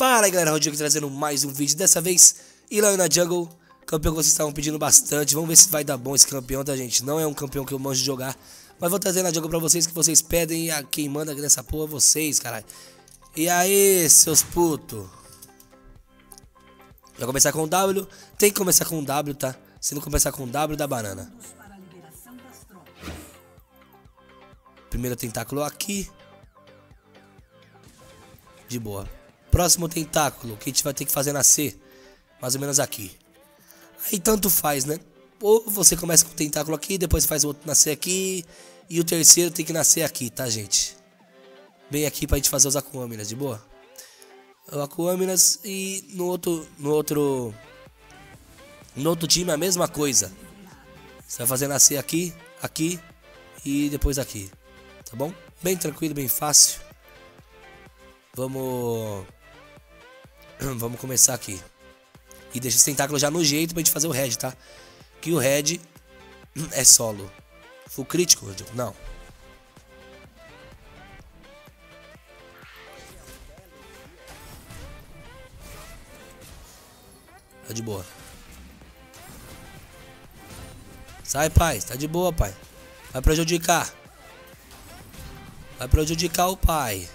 Fala aí galera, Rodrigo trazendo mais um vídeo Dessa vez, Ilan na Jungle Campeão que vocês estavam pedindo bastante. Vamos ver se vai dar bom esse campeão, tá gente? Não é um campeão que eu manjo de jogar. Mas vou trazer na Jungle pra vocês que vocês pedem E a quem manda aqui nessa porra é vocês, caralho. E aí, seus putos Vai começar com W? Tem que começar com W, tá? Se não começar com W, dá banana. Primeiro tentáculo aqui. De boa Próximo tentáculo, que a gente vai ter que fazer nascer. Mais ou menos aqui. Aí tanto faz, né? Ou você começa com o tentáculo aqui, depois faz o outro nascer aqui. E o terceiro tem que nascer aqui, tá, gente? Bem aqui pra gente fazer os Aquaminas, de boa? O Aquaminas e no outro, no outro... No outro time a mesma coisa. Você vai fazer nascer aqui, aqui e depois aqui. Tá bom? Bem tranquilo, bem fácil. Vamos Vamos começar aqui. E deixa esse tentáculo já no jeito pra gente fazer o head, tá? Que o head é solo. Full crítico, não. Tá de boa. Sai, pai. Tá de boa, pai. Vai prejudicar. Vai prejudicar o pai.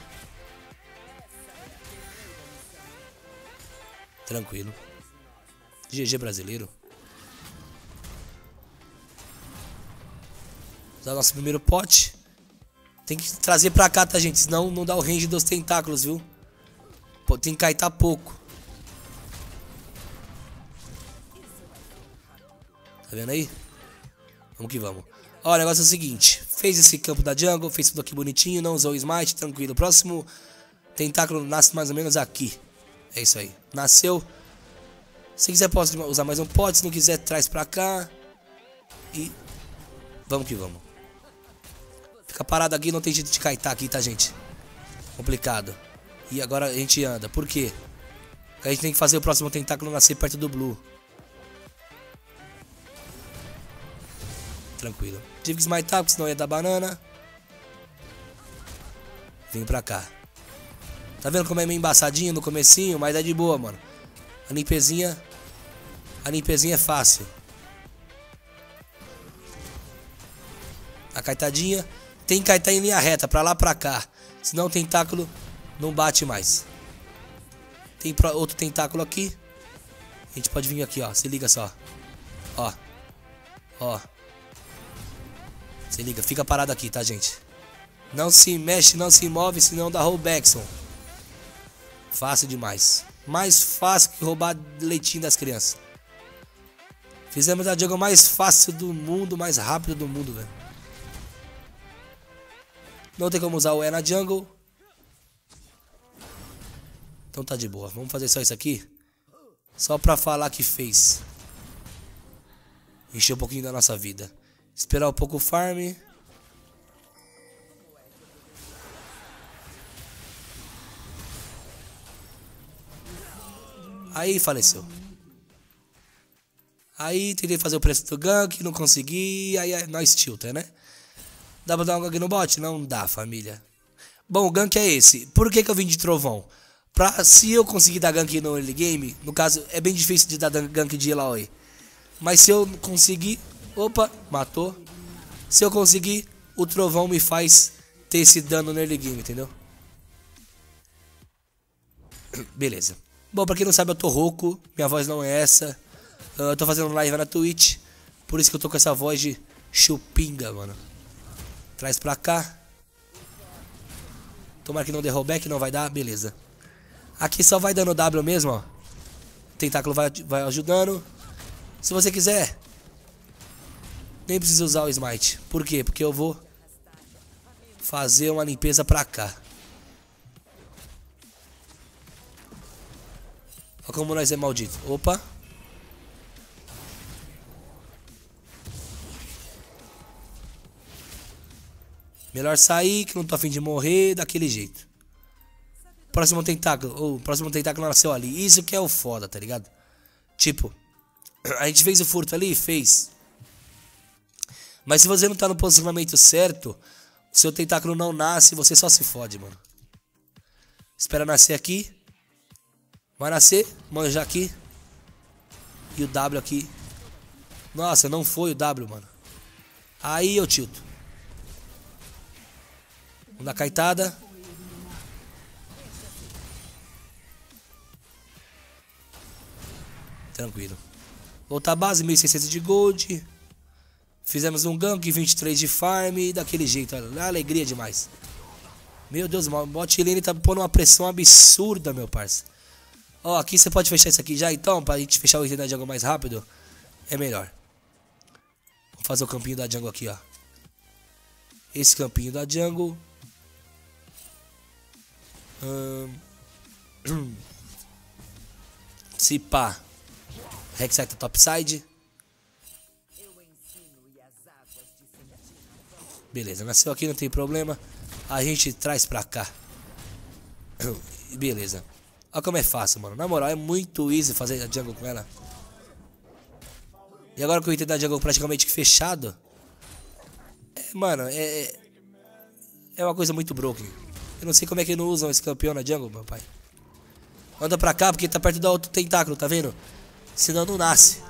Tranquilo. GG brasileiro. Usar nosso primeiro pote. Tem que trazer pra cá, tá, gente? Senão não dá o range dos tentáculos, viu? Pô, tem que caitar pouco. Tá vendo aí? Vamos que vamos. Ó, o negócio é o seguinte. Fez esse campo da jungle, fez tudo aqui bonitinho, não usou o smite, tranquilo. O próximo tentáculo nasce mais ou menos aqui. É isso aí. Nasceu. Se quiser pode usar mais um pote, se não quiser traz pra cá. E vamos que vamos. Fica parado aqui, não tem jeito de caitar aqui, tá, gente? Complicado. E agora a gente anda. Por quê? A gente tem que fazer o próximo tentáculo nascer perto do blue. Tranquilo. Tive que smitar, porque senão ia dar banana. Vem pra cá. Tá vendo como é meio embaçadinho no comecinho? Mas é de boa, mano. A limpezinha... A limpezinha é fácil. A caetadinha... Tem que caetar em linha reta, pra lá, pra cá. Senão o tentáculo não bate mais. Tem outro tentáculo aqui. A gente pode vir aqui, ó. Se liga só. Ó. Ó. Se liga, fica parado aqui, tá, gente? Não se mexe, não se move, senão dá rollbackson. Fácil demais. Mais fácil que roubar leitinho das crianças. Fizemos a jogo mais fácil do mundo, mais rápido do mundo, velho. Não tem como usar o E na jungle. Então tá de boa. Vamos fazer só isso aqui. Só pra falar que fez. Encher um pouquinho da nossa vida. Esperar um pouco o farm. Aí faleceu. Aí tentei fazer o preço do gank, não consegui, aí nós tilta, né? Dá pra dar um gank no bot? Não dá, família. Bom, o gank é esse. Por que, que eu vim de trovão? Pra, se eu conseguir dar gank no early game, no caso, é bem difícil de dar gank de Eloy. Mas se eu conseguir... Opa, matou. Se eu conseguir, o trovão me faz ter esse dano no early game, entendeu? Beleza. Bom, pra quem não sabe, eu tô rouco, minha voz não é essa. Uh, eu tô fazendo live na Twitch, por isso que eu tô com essa voz de chupinga, mano. Traz pra cá. Tomara que não dê rollback, não vai dar, beleza. Aqui só vai dando W mesmo, ó. O tentáculo vai, vai ajudando. Se você quiser, nem precisa usar o smite. Por quê? Porque eu vou fazer uma limpeza pra cá. Olha como nós é maldito. Opa. Melhor sair, que não tô afim de morrer daquele jeito. Próximo tentáculo. O próximo tentáculo nasceu ali. Isso que é o foda, tá ligado? Tipo, a gente fez o furto ali? Fez. Mas se você não tá no posicionamento certo, seu tentáculo não nasce, você só se fode, mano. Espera nascer aqui. Vai nascer, manjar aqui. E o W aqui. Nossa, não foi o W, mano. Aí eu tilto. Vamos dar caitada. Tranquilo. Voltar a base, 1600 de gold. Fizemos um gank, 23 de farm. Daquele jeito, olha. Alegria demais. Meu Deus, o bot lane tá pondo uma pressão absurda, meu parceiro. Ó, aqui você pode fechar isso aqui já então, pra gente fechar o item da jungle mais rápido. É melhor. Vamos fazer o campinho da jungle aqui, ó. Esse campinho da jungle. Hum. Se pá. Rek'Sai tá topside. Beleza, nasceu aqui, não tem problema. A gente traz pra cá. Beleza. Olha como é fácil, mano. Na moral, é muito easy fazer a jungle com ela. E agora que o item da jungle praticamente fechado. É, mano, é, é. É uma coisa muito broken. Eu não sei como é que não usam esse campeão na jungle, meu pai. Anda pra cá porque tá perto do outro tentáculo, tá vendo? Senão não nasce.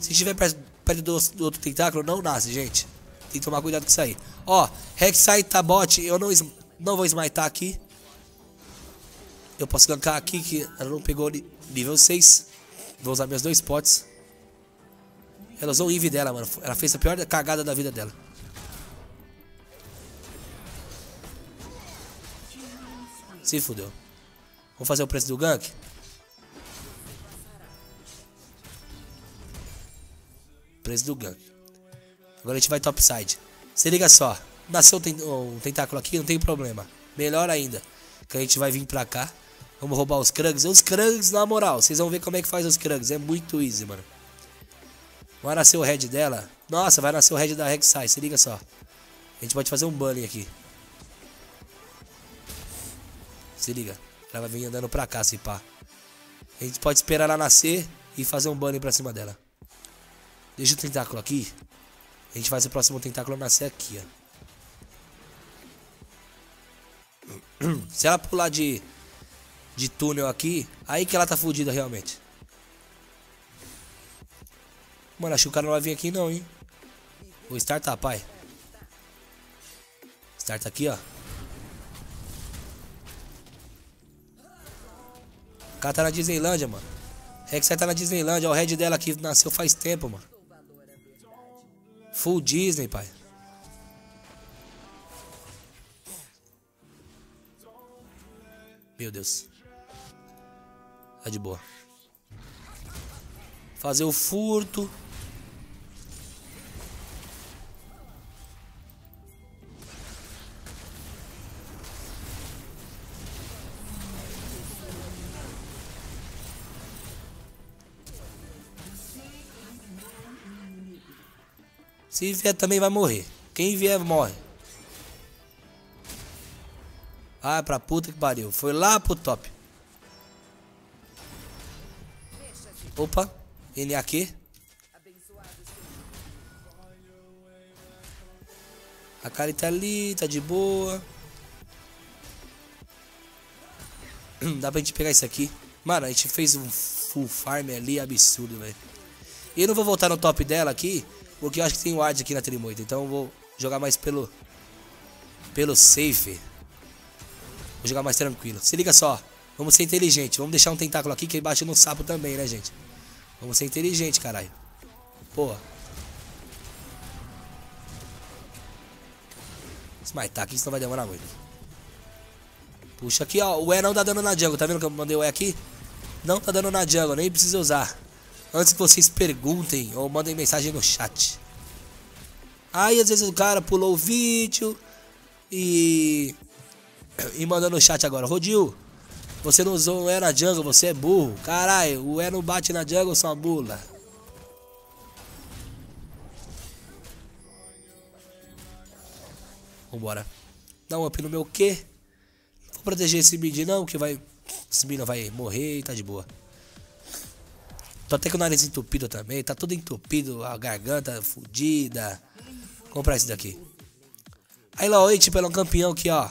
Se estiver perto, perto do, do, outro tentáculo, não nasce, gente. Tem que tomar cuidado com isso aí. Ó, Rek'Sai tá bot. Eu não, não vou smitar aqui. Eu posso gankar aqui que ela não pegou nível 6. Vou usar meus dois potes. Ela usou o Eve dela, mano. Ela fez a pior cagada da vida dela. Se fudeu. Vamos fazer o preço do gank? Preço do gank. Agora a gente vai topside. Se liga só. Nasceu um tentáculo aqui, não tem problema. Melhor ainda. Que a gente vai vir pra cá. Vamos roubar os Krugs. Os Krugs, na moral, vocês vão ver como é que faz os Krugs. É muito easy, mano. Vai nascer o head dela. Nossa, vai nascer o head da Rek'Sai. Se liga só. A gente pode fazer um bunny aqui. Se liga. Ela vai vir andando pra cá, se pá. A gente pode esperar ela nascer e fazer um bunny pra cima dela. Deixa o tentáculo aqui. A gente faz o próximo tentáculo nascer aqui, ó. Se ela pular de de túnel aqui, aí que ela tá fodida realmente. Mano, acho que o cara não vai vir aqui não, hein. Vou startar, pai. Starta aqui, ó. O cara tá na Disneylândia, mano. Rek'Sai tá na Disneylândia. o head dela aqui nasceu faz tempo, mano. Full Disney, pai. Meu Deus. Tá de boa. Fazer o furto. Se vier também vai morrer. Quem vier morre. Ah, pra puta que pariu. Foi lá pro top. Opa, NAQ. A Kari tá ali, tá de boa. Dá pra gente pegar isso aqui. Mano, a gente fez um full farm ali absurdo, velho. E eu não vou voltar no top dela aqui, porque eu acho que tem ward aqui na Trimoita. Então eu vou jogar mais pelo pelo safe. Vou jogar mais tranquilo. Se liga só. Vamos ser inteligente. Vamos deixar um tentáculo aqui que bate no sapo também, né, gente? Vamos ser inteligente, caralho. Porra. Smitar aqui, isso não vai demorar muito. Puxa aqui, ó. O E não tá dando na jungle. Tá vendo que eu mandei o E aqui? Não tá dando na jungle, nem precisa usar. Antes que vocês perguntem ou mandem mensagem no chat. Aí às vezes o cara pulou o vídeo e. E mandou no chat agora. Rodil, você não usou o E na jungle, você é burro. Caralho, o E não bate na jungle, sua bula. Vambora. Dá um up no meu Q. Vou proteger esse mid não, que vai... Esse mid vai morrer e tá de boa. Tô até com o nariz entupido também. Tá tudo entupido, a garganta fodida. Comprar esse daqui. Aí lá, oi, tipo, é um campeão aqui, ó.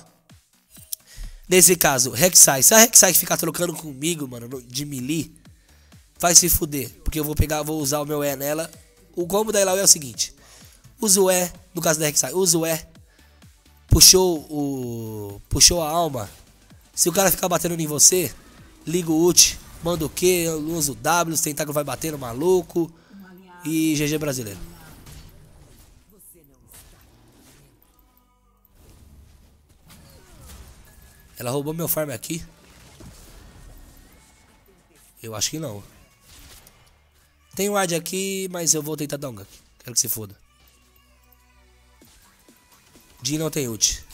Nesse caso, Rek'Sai. Se a Rek'Sai ficar trocando comigo, mano, de melee, vai se fuder. Porque eu vou pegar, vou usar o meu E nela. O combo da Ilau é o seguinte. Usa o E, no caso da Rek'Sai, usa o E. Puxou o... Puxou a alma. Se o cara ficar batendo em você, liga o ult, manda o Q, usa o W, o tentáculo vai bater no maluco. E GG brasileiro. Ela roubou meu farm aqui? Eu acho que não. Tem ward aqui, mas eu vou tentar dar um gank. Quero que se foda. Jin não tem ult.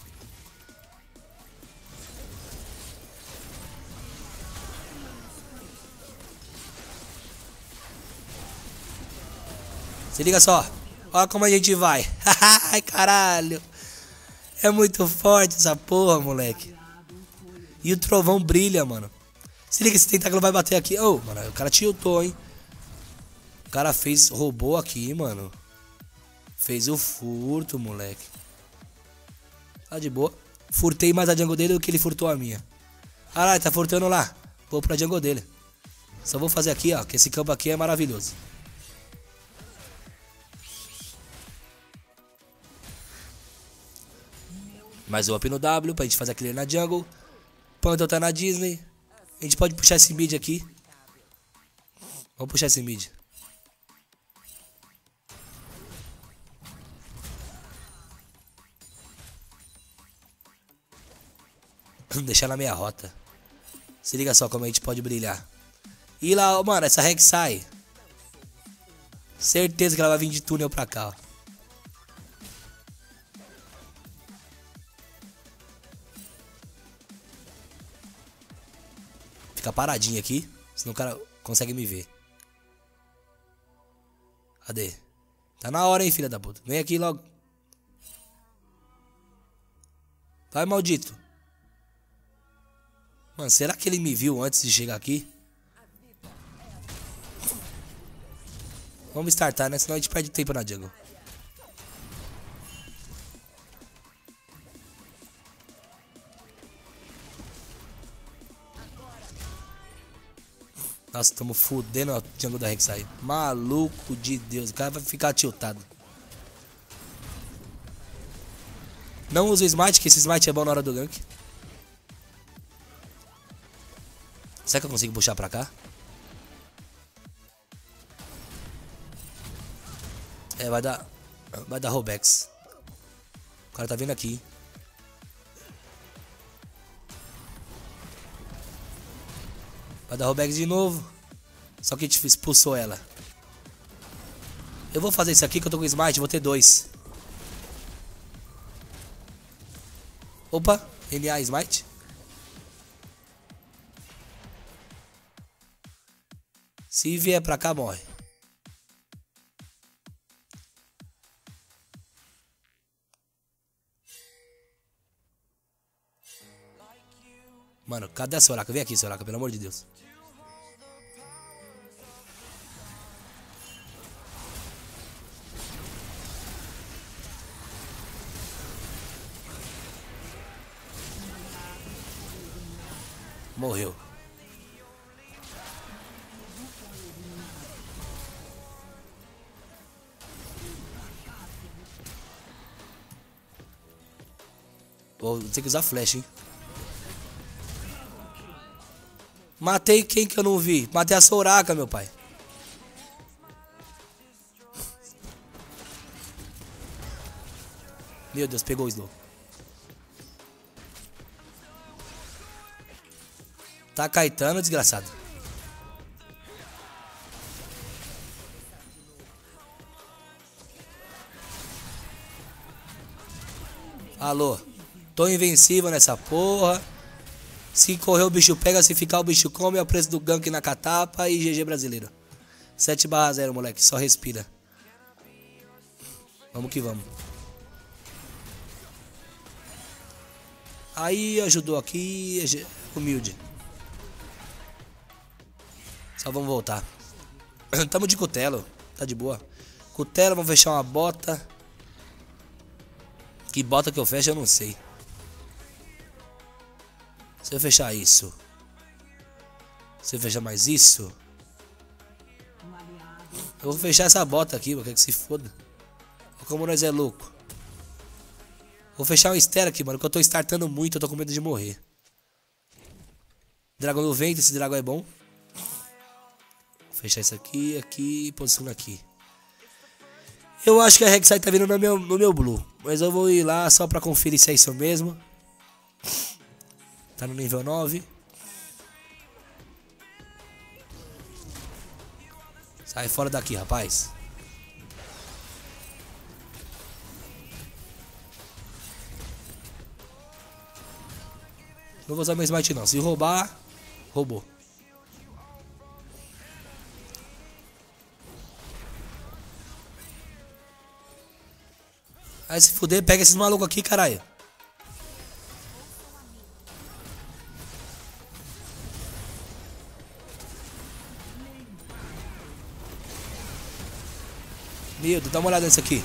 Se liga só. Olha como a gente vai. Ai, caralho. É muito forte essa porra, moleque. E o trovão brilha, mano. Se liga, esse tentáculo vai bater aqui. Ô, oh, mano, o cara tiltou, hein. O cara fez, roubou aqui, mano. Fez o furto, moleque. Tá de boa. Furtei mais a jungle dele do que ele furtou a minha. Caralho, tá furtando lá. Vou pra jungle dele. Só vou fazer aqui, ó, que esse campo aqui é maravilhoso. Mais um up no W pra gente fazer aquele na jungle. Panther tá na Disney. A gente pode puxar esse mid aqui. Vamos puxar esse mid. Deixar na meia rota. Se liga só como a gente pode brilhar. E lá, mano, essa Rex sai. Certeza que ela vai vir de túnel pra cá, ó. Fica paradinho aqui, senão o cara consegue me ver. Cadê? Tá na hora, hein, filha da puta. Vem aqui logo. Vai, maldito. Mano, será que ele me viu antes de chegar aqui? Vamos startar, né? Senão a gente perde tempo na jungle. Nossa, estamos fudendo o jungle da Rek'Sai. Maluco de Deus. O cara vai ficar tiltado. Não use o smite, que esse smite é bom na hora do gank. Será que eu consigo puxar pra cá? É, vai dar... Vai dar rollbacks. O cara tá vindo aqui. Vai dar rollback de novo. Só que a gente expulsou ela. Eu vou fazer isso aqui que eu tô com smite, vou ter dois. Opa, NA smite. Se vier pra cá, morre. Mano, cadê a Soraka? Vem aqui, Soraka, pelo amor de Deus. Morreu. Vou ter que usar flash, hein? Matei quem que eu não vi? Matei a Soraka, meu pai. Meu Deus, pegou o Slow. Tá Caetano, desgraçado. Alô. Tô invencível nessa porra. Se correr o bicho pega, se ficar o bicho come, é o preço do gank na catapa e GG brasileiro. 7 barra 0, moleque, só respira. Vamos que vamos. Aí ajudou aqui, humilde. Só vamos voltar. Tamo de cutelo, tá de boa. Cutelo, vamos fechar uma bota. Que bota que eu fecho eu não sei. Se eu fechar isso. Se eu fechar mais isso. Eu vou fechar essa bota aqui, mano. Quer que se foda. Olha como nós é louco. Vou fechar um estera aqui, mano. Que eu tô startando muito. Eu tô com medo de morrer. Dragão do vento. Esse dragão é bom. Vou fechar isso aqui, aqui e aqui. Eu acho que a Rek'Sai tá vindo no meu, no meu blue. Mas eu vou ir lá só pra conferir se é isso mesmo. Tá no nível 9. Sai fora daqui, rapaz. Não vou usar meu smite não. Se roubar, roubou. Aí se fuder, pega esses malucos aqui, caralho. Dá uma olhada nisso aqui.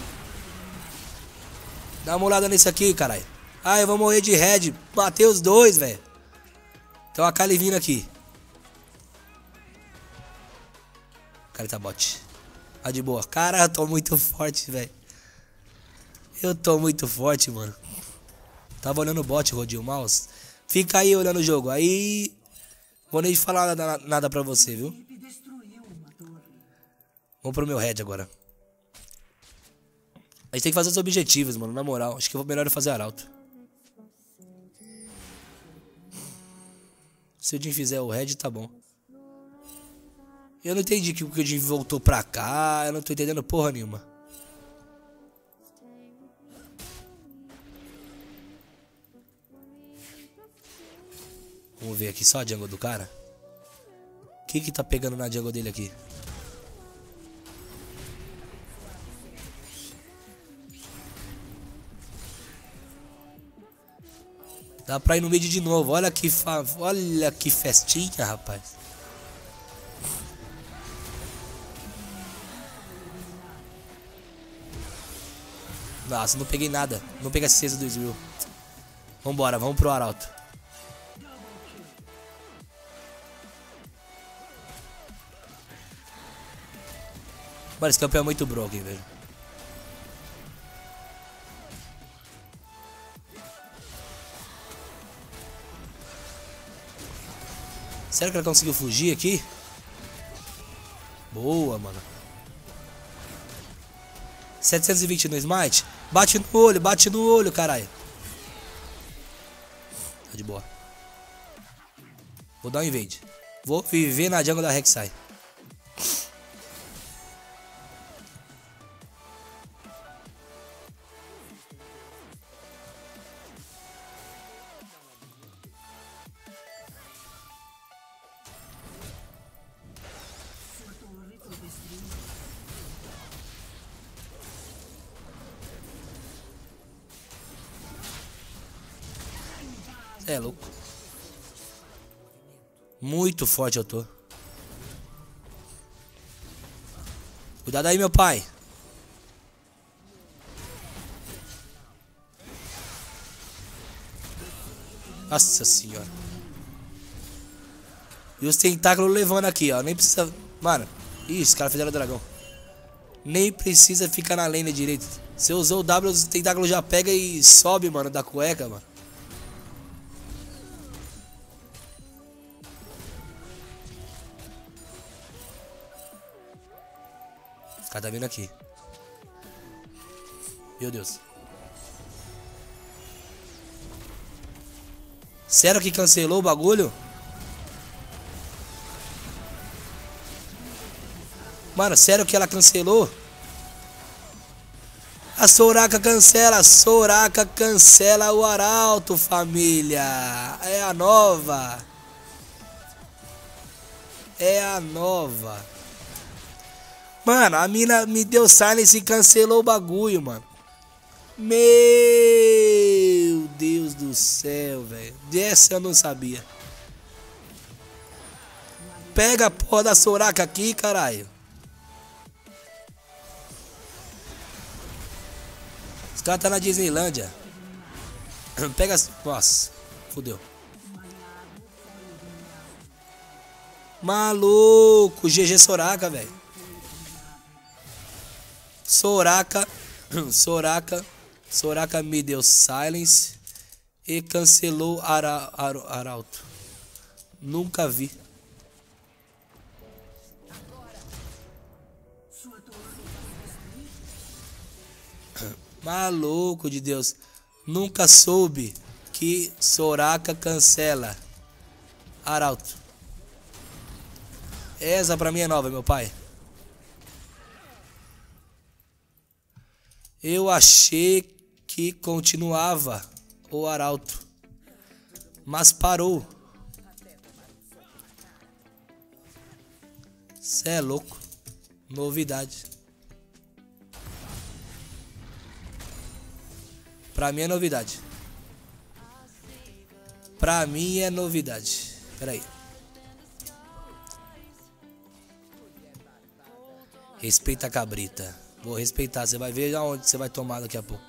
Dá uma olhada nisso aqui, caralho. Ah, eu vou morrer de red. Bateu os dois, velho. Tem uma Kali vindo aqui. Cara, tá bot. Tá de boa. Cara, eu tô muito forte, velho. Eu tô muito forte, mano. Tava olhando o bot, rodinho mouse. Fica aí olhando o jogo. Aí. Vou nem falar nada, nada pra você, viu? Vamos pro meu head agora. A gente tem que fazer os objetivos, mano. Na moral. Acho que é melhor eu fazer arauto. Se o Jim fizer o red, tá bom. Eu não entendi que o Jim voltou pra cá. Eu não tô entendendo porra nenhuma. Vamos ver aqui só a jungle do cara. O que que tá pegando na jungle dele aqui? Dá pra ir no mid de novo. Olha que, fa... Olha que festinha, rapaz. Nossa, não peguei nada. Não peguei a do Israel. Vambora, vamos pro Arauto. Mano, esse campeão é muito broken, velho. Será que ela conseguiu fugir aqui? Boa, mano. 720 no smite. Bate no olho, bate no olho, caralho. Tá de boa. Vou dar um invade. Vou viver na jungle da Rek'Sai. Muito forte eu tô. Cuidado aí, meu pai. Nossa senhora. E os tentáculos levando aqui, ó. Nem precisa... Mano. Ih, os caras fizeram dragão. Nem precisa ficar na lane direito. Se usou o W, os tentáculos já pega e sobe, mano, da cueca, mano. Cara tá vindo aqui. Meu Deus. Sério que cancelou o bagulho? Mano, sério que ela cancelou? A Soraka cancela, a Soraka cancela o Arauto, família. É a nova. É a nova. Mano, a mina me deu silence e cancelou o bagulho, mano. Meu Deus do céu, velho. Dessa eu não sabia. Pega a porra da Soraka aqui, caralho. Os caras tá na Disneylândia. Pega. Nossa, fodeu. Maluco, GG Soraka, velho. Soraka, Soraka, Soraka me deu silence e cancelou Ara, Ara, Arauto. Nunca vi. Maluco de Deus. Nunca soube que Soraka cancela. Arauto. Essa pra mim é nova, meu pai. Eu achei que continuava o Arauto. Mas parou. Cê é louco. Novidade. Pra mim é novidade. Pra mim é novidade. Pera aí. Respeita a cabrita. Vou respeitar. Você vai ver aonde você vai tomar daqui a pouco.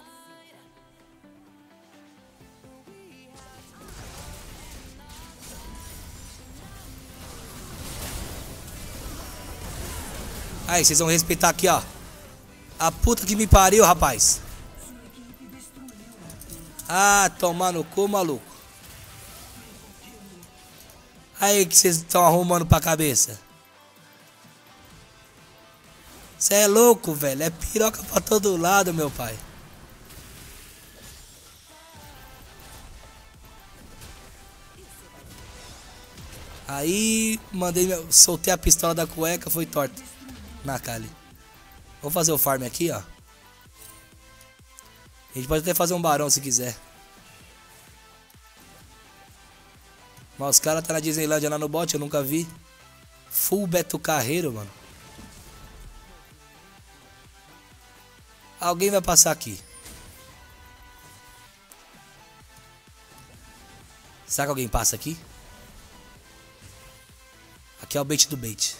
Aí, vocês vão respeitar aqui, ó. A puta que me pariu, rapaz. Ah, tomar no cu, maluco. Aí que vocês estão arrumando pra cabeça. Você é louco, velho. É piroca pra todo lado, meu pai. Aí, mandei, soltei a pistola da cueca, foi torta na Kali. Vou fazer o farm aqui, ó. A gente pode até fazer um barão se quiser. Mas os caras tá na Disneylandia lá no bot, eu nunca vi. Full Beto Carreiro, mano. Alguém vai passar aqui. Será que alguém passa aqui? Aqui é o bait do bait.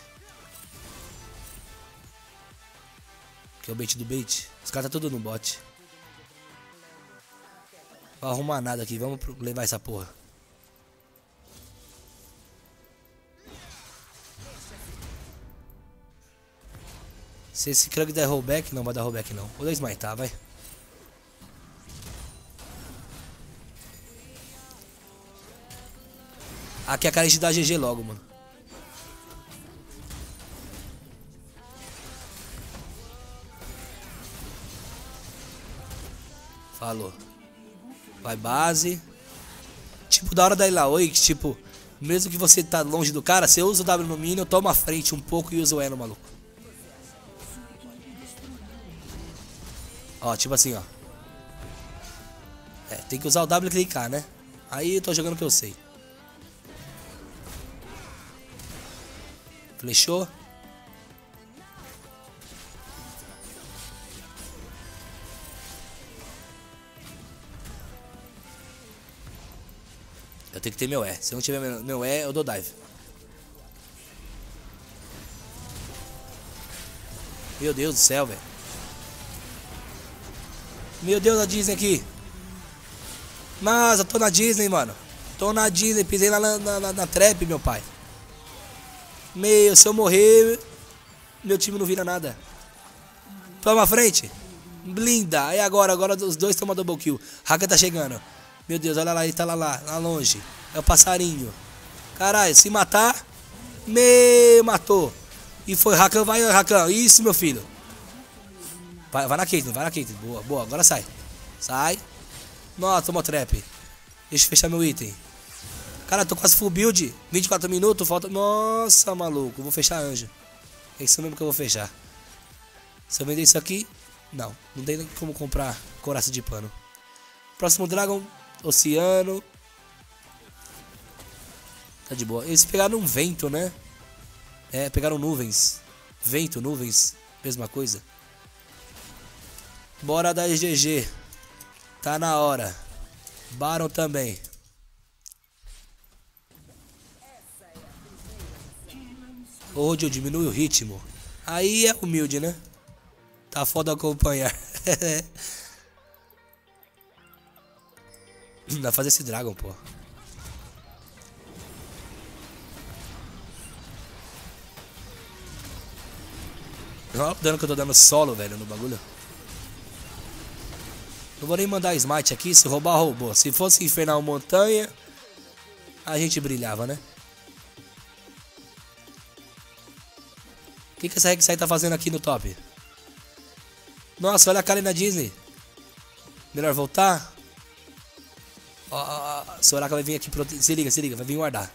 Aqui é o bait do bait. Os caras tá tudo no bot. Não vou arrumar nada aqui. Vamos levar essa porra. Se esse Krug der rollback, não vai dar rollback não. Vou dar smitar, vai. Aqui é a cara de dar GG logo, mano. Falou. Vai base. Tipo, da hora da Ilaoi, que tipo, mesmo que você tá longe do cara, você usa o W no minion, toma a frente um pouco e usa o E no maluco. Ó, tipo assim, ó. É, tem que usar o W e clicar, né? Aí eu tô jogando o que eu sei. Flechou. Eu tenho que ter meu E. Se eu não tiver meu E, eu dou dive. Meu Deus do céu, velho. Meu Deus, a Disney aqui. Mas eu tô na Disney, mano. Tô na Disney, pisei na, na, na, na trap, meu pai. Meu, se eu morrer, meu time não vira nada. Toma frente. Blinda. E agora? Agora os dois tomam double kill. Haka tá chegando. Meu Deus, olha lá, ele tá lá, lá, lá longe. É o passarinho. Caralho, se matar. Me matou. E foi Rakan, vai Rakan. Isso, meu filho. Vai, na Caitlyn, vai na Caitlyn. Boa, boa. Agora sai. Sai. Nossa, tomou trap. Deixa eu fechar meu item. Cara, tô quase full build. 24 minutos, falta... Nossa, maluco. Vou fechar anjo. É isso mesmo que eu vou fechar. Se eu vender isso aqui... Não, não tem como comprar coraça de pano. Próximo Dragon, Oceano. Tá de boa. Eles pegaram um vento, né? É, pegaram nuvens. Vento, nuvens, mesma coisa. Bora da GG. Tá na hora. Baron também. Ô, diminui o ritmo. Aí é humilde, né? Tá foda acompanhar. Vai fazer esse Dragon, pô. Olha o dano que eu tô dando solo, velho, no bagulho. Não vou nem mandar smite aqui, se roubar, roubou. Se fosse infernal montanha, a gente brilhava, né? O que, que essa Rek'Sai tá fazendo aqui no top? Nossa, olha a Kali na Disney. Melhor voltar. Ó, ó, Soraka vai vir aqui. Se liga, se liga. Vai vir guardar.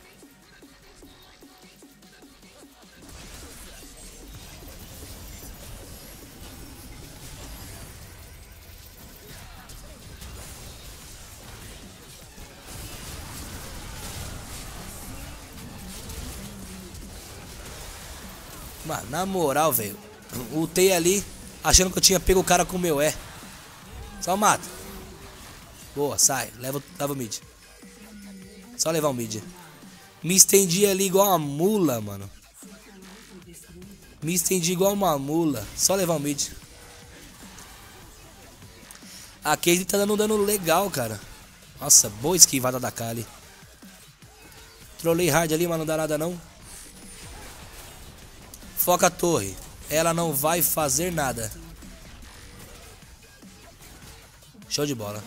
Na moral, velho. Ultei ali, achando que eu tinha pego o cara com o meu é. Só mata. Boa, sai. Leva, leva o mid. Só levar o mid. Me estendi ali igual uma mula, mano. Me estendi igual uma mula. Só levar o mid. A Cade tá dando um dano legal, cara. Nossa, boa esquivada da Kali. Trolei hard ali, mas não dá nada não. Foca a torre. Ela não vai fazer nada. Show de bola.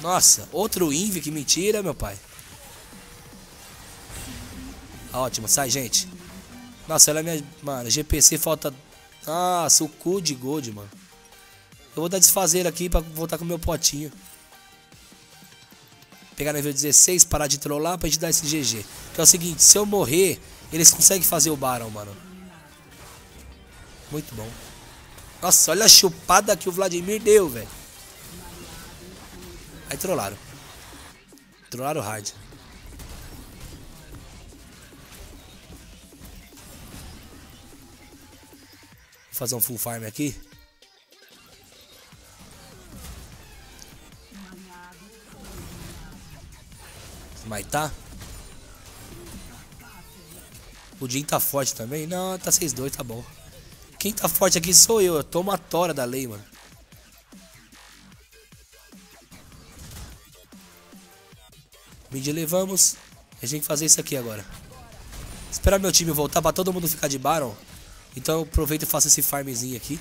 Nossa, outro Invi, que mentira, meu pai. Ótimo, sai, gente. Nossa, ela é minha... Mano, GPC falta... Nossa, o cu de gold, mano. Eu vou dar desfazer aqui pra voltar com o meu potinho. Pegar nível 16, parar de trollar pra gente dar esse GG. Que é o seguinte, se eu morrer, eles conseguem fazer o Baron, mano. Muito bom. Nossa, olha a chupada que o Vladimir deu, velho. Aí trollaram. Trollaram hard. Vou fazer um full farm aqui. Mas tá. O Jin tá forte também? Não, tá 6-2, tá bom. Quem tá forte aqui sou eu. Eu tomo a tora da lei, mano. Mid levamos. A gente tem que fazer isso aqui agora. Esperar meu time voltar pra todo mundo ficar de Baron. Então eu aproveito e faço esse farmzinho aqui.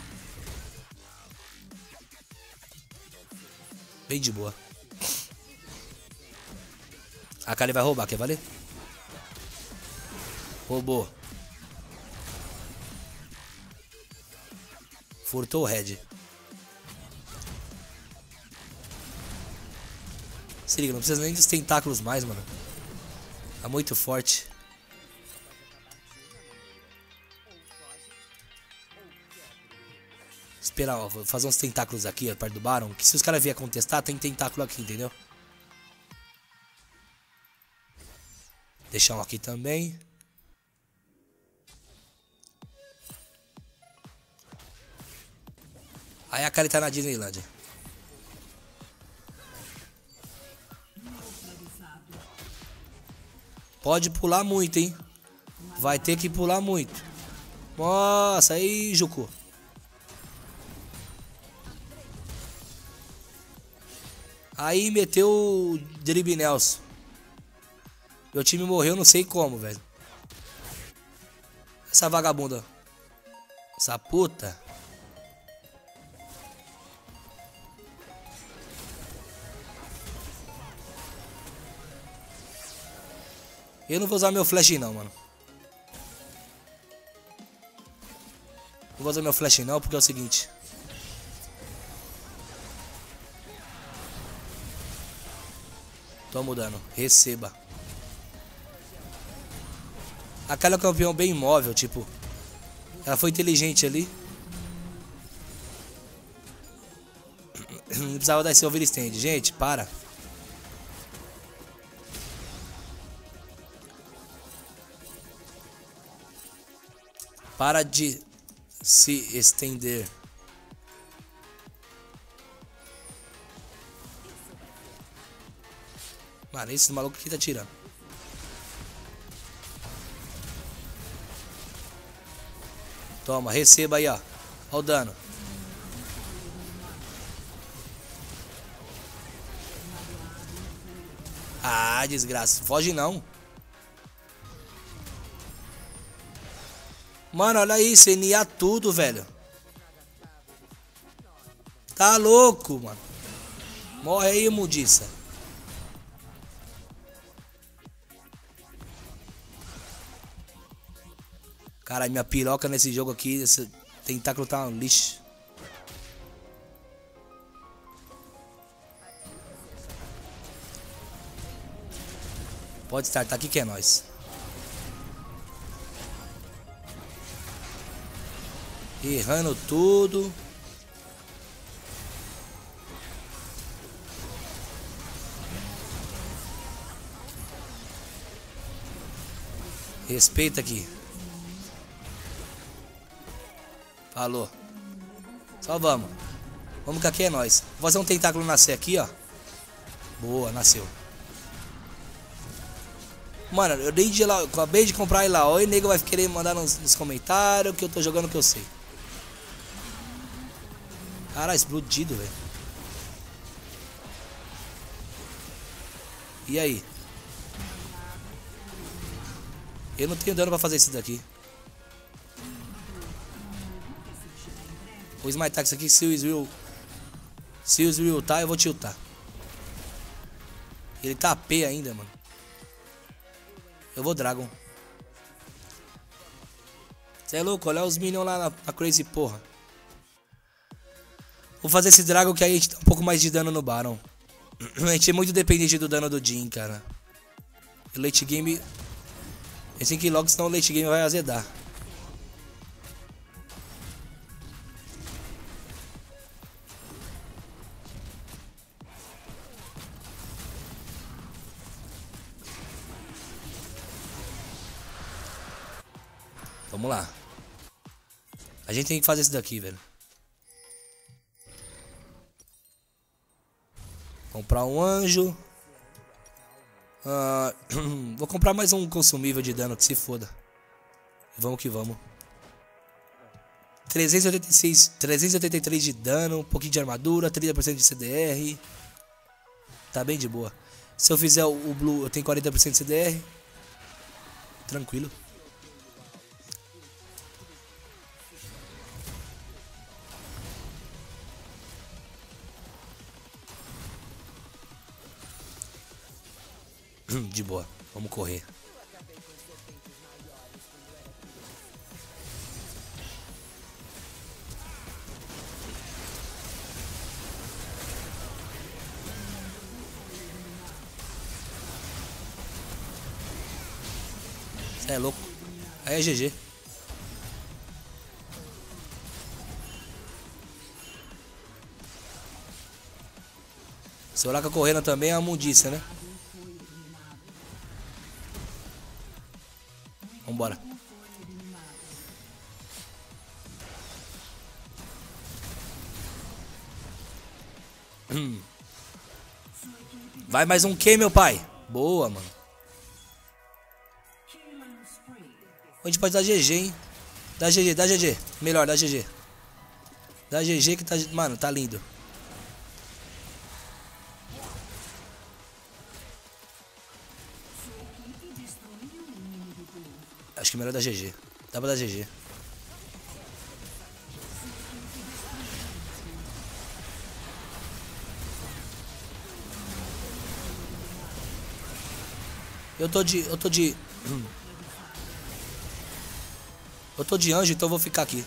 Bem de boa. A Kali vai roubar, quer valer? Roubou. Furtou o Red. Se liga, não precisa nem dos tentáculos mais, mano. Tá muito forte. Esperar, ó, vou fazer uns tentáculos aqui, ó, perto do Baron. Que se os caras vier contestar, tem tentáculo aqui, entendeu? Deixar um aqui também. Aí a Kali tá na Disneylandia. Pode pular muito, hein? Vai ter que pular muito. Nossa, aí, Jucu. Aí meteu o Drib Nelson. Meu time morreu, não sei como, velho. Essa vagabunda. Essa puta. Eu não vou usar meu flash não, mano. Não vou usar meu flash não, porque é o seguinte. Tô mudando. Receba. Aquela é um campeão bem imóvel, tipo. Ela foi inteligente ali. Não precisava dar esse overstand. Gente, para. Para de se estender. Mano, esse maluco aqui tá tirando. Toma, receba aí, ó. Olha o dano. Ah, desgraça. Foge não. Mano, olha isso, NA tudo, velho. Tá louco, mano. Morre aí, mudiça. Cara, minha piroca nesse jogo aqui, esse tentáculo tá um lixo. Pode estar, tá aqui que é nós. Errando tudo. Respeita aqui. Falou. Só vamos. Vamos que aqui é nós. Vou fazer um tentáculo nascer aqui, ó. Boa, nasceu. Mano, eu dei de lá, acabei de comprar ele lá. Oi, nego vai querer mandar nos, nos comentários que eu tô jogando o que eu sei. Cara, explodido, velho. E aí? Eu não tenho dano pra fazer isso daqui. Vou smitar isso aqui, se o Israel... Se o Israel tá, eu vou tiltar. Ele tá AP ainda, mano. Eu vou Dragon. Você é louco? Olha os minions lá na, na, Crazy, porra. Vou fazer esse Dragon que aí a gente dá um pouco mais de dano no Baron. A gente é muito dependente do dano do Jin, cara. Late game... Tem que logo, senão o late game vai azedar. Vamos lá. A gente tem que fazer isso daqui, velho. Comprar um anjo. Uh, vou comprar mais um consumível de dano, que se foda. Vamos que vamos. 386, 383 de dano, um pouquinho de armadura, 30% de CDR. Tá bem de boa. Se eu fizer o, o Blue, eu tenho 40% de CDR. Tranquilo. De boa, vamos correr. Você é louco. Aí é GG. Soraka correndo também é uma mundícia, né? Vambora. Hum. Vai mais um que, meu pai? Boa, mano. A gente pode dar GG, hein? Dá GG, dá GG. Melhor, dá GG. Dá GG que tá... Mano, tá lindo. Melhor da GG. Dá pra dar GG. Eu tô de. Eu tô de. Eu tô de anjo, então eu vou ficar aqui.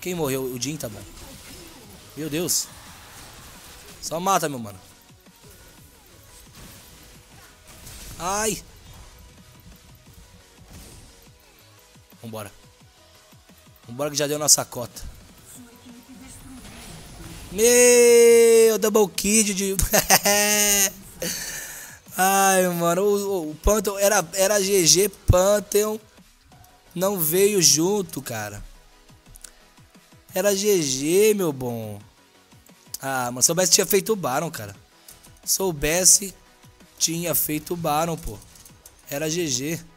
Quem morreu? O Jin tá bom. Meu Deus. Só mata, meu mano. Ai. Vambora. Vambora que já deu nossa cota. Meu, double kid de... Ai, mano, o, o Pantheon era, era GG Pantheon. Não veio junto, cara. Era GG, meu bom. Ah, mas soubesse tinha feito o Baron, cara. Soubesse tinha feito o Baron, pô. Era GG.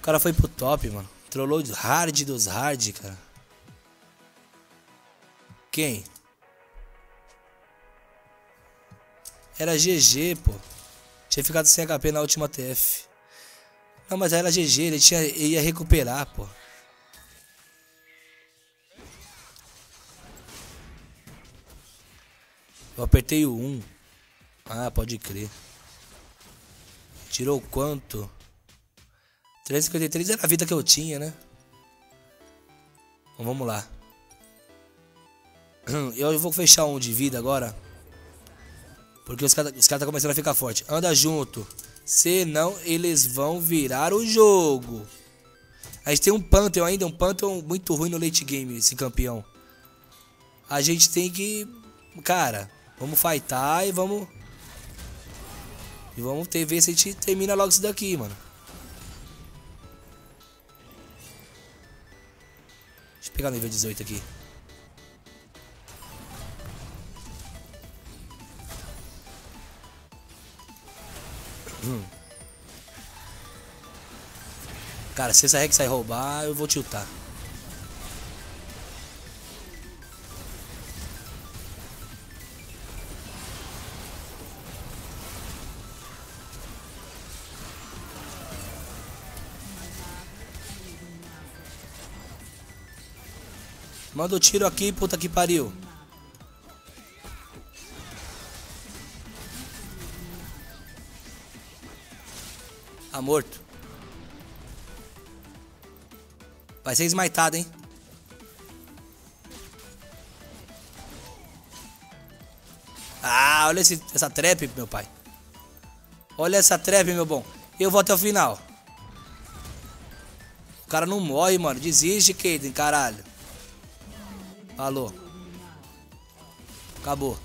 O cara foi pro top, mano. Trollou hard dos hard, cara. Quem? Era GG, pô. Tinha ficado sem HP na última TF. Não, mas era GG, ele, tinha, ele ia recuperar, pô. Eu apertei o 1. Ah, pode crer. Tirou quanto? 353 era a vida que eu tinha, né? Então vamos lá. Eu vou fechar um de vida agora. Porque os caras cara tá começando a ficar forte. Anda junto. Senão eles vão virar o jogo. A gente tem um Pantheon ainda, um Pantheon muito ruim no late game, esse campeão. A gente tem que... Cara, vamos fightar e vamos... E vamos ter, ver se a gente termina logo isso daqui, mano. Deixa eu pegar nível 18 aqui. Hum. Cara, se essa Rex sair roubar, eu vou tiltar. Manda o um tiro aqui, puta que pariu. Tá morto. Vai ser esmaitado, hein? Ah, olha esse, essa trap, meu pai. Olha essa trap, meu bom. Eu vou até o final. O cara não morre, mano. Desiste, Kaden, caralho. Falou. Acabou.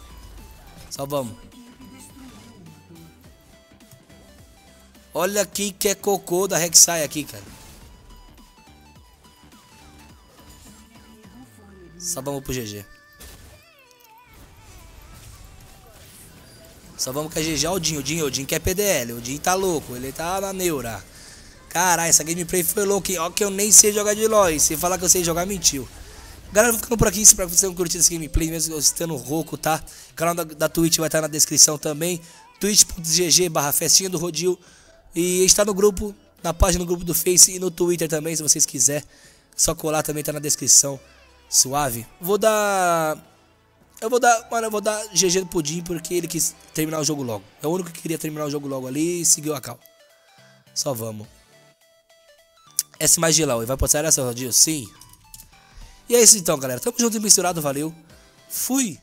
Só vamos. Olha aqui que é cocô da Rek'Sai aqui, cara. Só vamos pro GG. Só vamos com a GG. Olha o Din, o Din, o Din que é PDL. O Din tá louco, ele tá na neura. Caralho, essa gameplay foi louca? Ó que eu nem sei jogar de LoL. Se falar que eu sei jogar, mentiu. Galera, vou ficando por aqui. Espero que vocês tenham curtido esse gameplay, mesmo estando rouco, tá? O canal da, da Twitch vai estar na descrição também. twitch.gg barra festinha do rodil. E está no grupo, na página do grupo do Face e no Twitter também, se vocês quiserem. Só colar também tá na descrição. Suave. Vou dar. Eu vou dar. Mano, eu vou dar GG do Pudim porque ele quis terminar o jogo logo. É o único que queria terminar o jogo logo ali e seguiu a cal. Só vamos. S mais Gilau. E vai postar essa rodinha? Sim. E é isso então, galera. Tamo junto e misturado. Valeu. Fui.